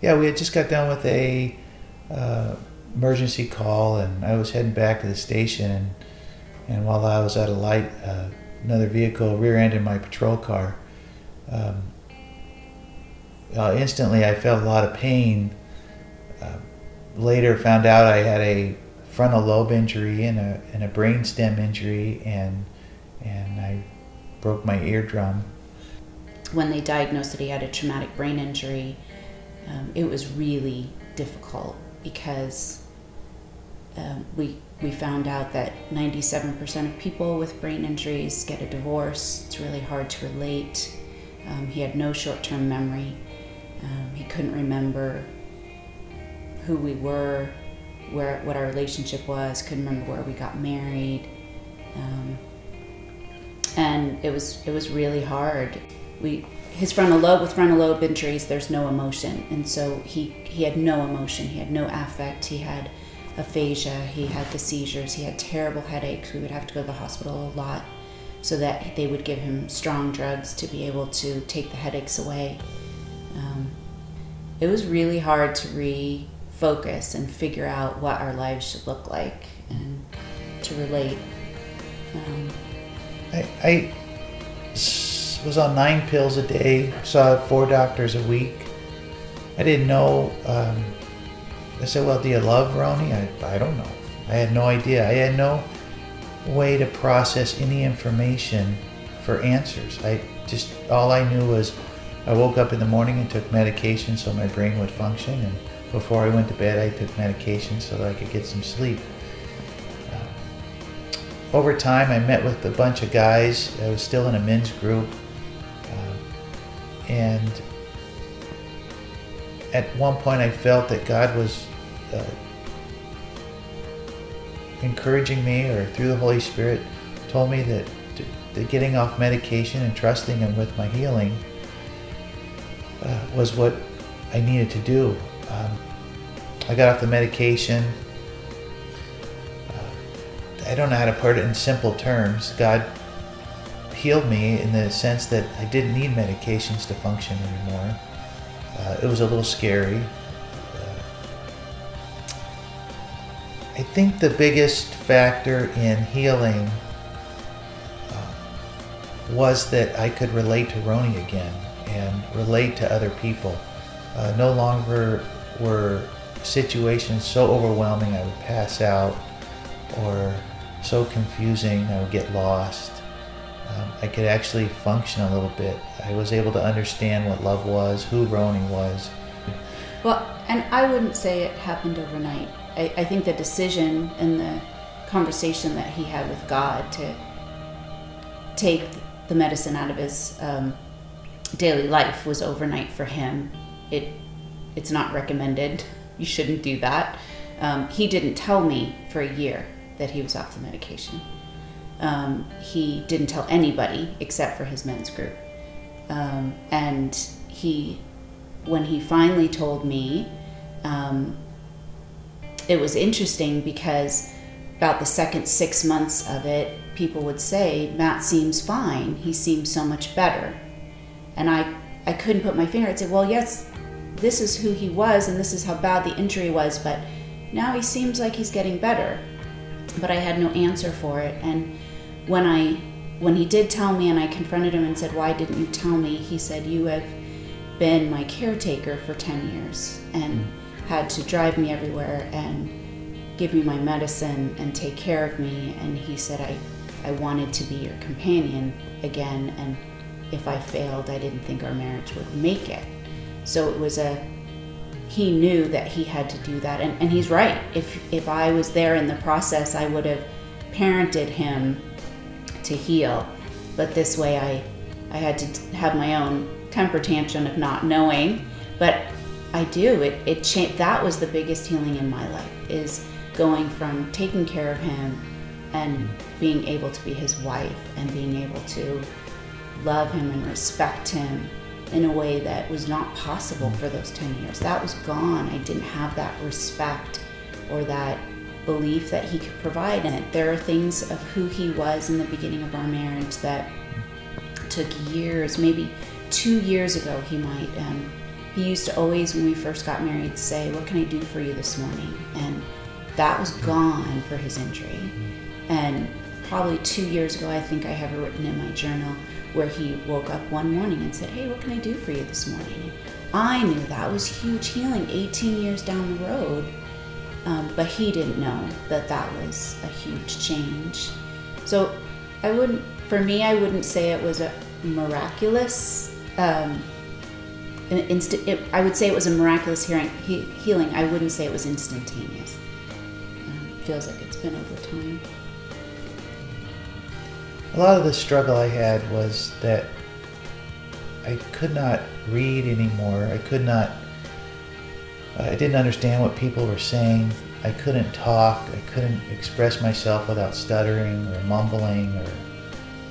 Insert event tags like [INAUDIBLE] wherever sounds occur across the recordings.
Yeah, we had just got done with a uh, emergency call, and I was heading back to the station, and and while I was at a light, uh, another vehicle rear-ended my patrol car. Um, uh, instantly, I felt a lot of pain. Uh, later, found out I had a frontal lobe injury and a and a brain stem injury, and and I broke my eardrum. When they diagnosed that he had a traumatic brain injury, um, it was really difficult because um, we we found out that 97% of people with brain injuries get a divorce. It's really hard to relate. Um, he had no short-term memory. Um, he couldn't remember who we were, where what our relationship was. Couldn't remember where we got married, um, and it was it was really hard. We his frontal lobe with frontal lobe injuries, there's no emotion, and so he he had no emotion. He had no affect. He had aphasia. He had the seizures. He had terrible headaches. We would have to go to the hospital a lot so that they would give him strong drugs to be able to take the headaches away. Um, it was really hard to refocus and figure out what our lives should look like and to relate. Um, I, I was on nine pills a day, saw four doctors a week. I didn't know. Um, I said, Well, do you love Roni? I, I don't know. I had no idea. I had no way to process any information for answers. I just, all I knew was I woke up in the morning and took medication so my brain would function. And before I went to bed, I took medication so that I could get some sleep over time, I met with a bunch of guys. I was still in a men's group. Uh, and at one point, I felt that God was uh, encouraging me, or through the Holy Spirit, told me that, that getting off medication and trusting Him with my healing uh, was what I needed to do. Um, I got off the medication. I don't know how to put it in simple terms. God healed me in the sense that I didn't need medications to function anymore. Uh, it was a little scary. Uh, I think the biggest factor in healing uh, was that I could relate to Roni again and relate to other people. Uh, no longer were situations so overwhelming I would pass out or so confusing, I would get lost. Um, I could actually function a little bit. I was able to understand what love was, who Roni was. Well, and I wouldn't say it happened overnight. I, I think the decision and the conversation that he had with God to take the medicine out of his um, daily life was overnight for him. It it's not recommended. [LAUGHS] You shouldn't do that. Um, he didn't tell me for a year that he was off the medication. Um, he didn't tell anybody except for his men's group. Um, and he, when he finally told me, um, it was interesting because about the second six months of it, people would say, Matt seems fine. He seems so much better. And I, I couldn't put my finger. I'd say, well, yes, this is who he was and this is how bad the injury was, but now he seems like he's getting better but I had no answer for it. And when I when he did tell me and I confronted him and said, "Why didn't you tell me?" He said, "You have been my caretaker for 10 years and mm. had to drive me everywhere and give me my medicine and take care of me." And he said, "I I wanted to be your companion again and if I failed, I didn't think our marriage would make it." So it was a he knew that he had to do that and, and he's right if if i was there in the process i would have parented him to heal but this way i i had to have my own temper tantrum of not knowing but i do it it that was the biggest healing in my life is going from taking care of him and being able to be his wife and being able to love him and respect him in a way that was not possible for those 10 years. That was gone. I didn't have that respect or that belief that he could provide in it. There are things of who he was in the beginning of our marriage that took years, maybe two years ago, he might um, he used to always, when we first got married, say, What can I do for you this morning? And that was gone for his injury. And probably two years ago, I think I have it written in my journal where he woke up one morning and said, Hey, what can I do for you this morning? I knew that was huge healing 18 years down the road, um, but he didn't know that that was a huge change. So I wouldn't, for me, I wouldn't say it was a miraculous. Um, an instant, it, I would say it was a miraculous hearing, he, healing. I wouldn't say it was instantaneous. Um, feels like it's been over time. A lot of the struggle I had was that I could not read anymore. I could not, I didn't understand what people were saying. I couldn't talk. I couldn't express myself without stuttering or mumbling or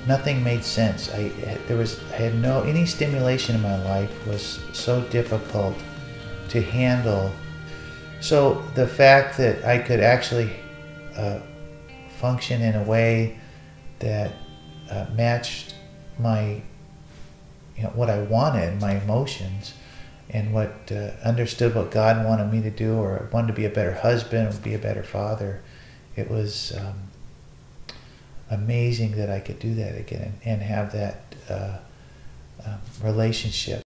nothing made sense. I there was I had no any stimulation in my life was so difficult to handle. So the fact that I could actually uh, function in a way that uh, matched my you know what I wanted, my emotions, and what uh, understood what God wanted me to do, or wanted to be a better husband, be a better father. It was um, amazing that I could do that again and, and have that uh, um, relationship